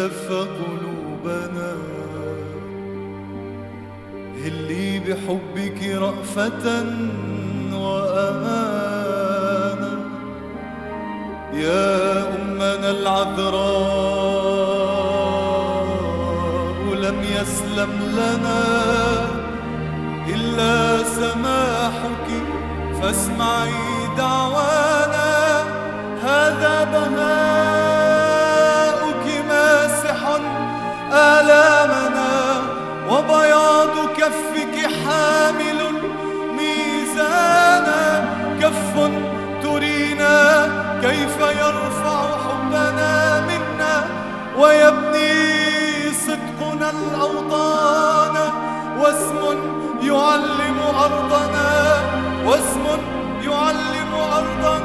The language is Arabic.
ألف قلوبنا. هلي بحبك رأفة وأمانة يا أمنا العذراء لم يسلم لنا إلا سماحك. فاسمعي دعوانا هذا بهاؤك كفك حامل ميزانا كف ترينا كيف يرفع حبنا منا ويبني صدقنا الأوطان. واسم يعلم أرضنا واسم يعلم أرضنا.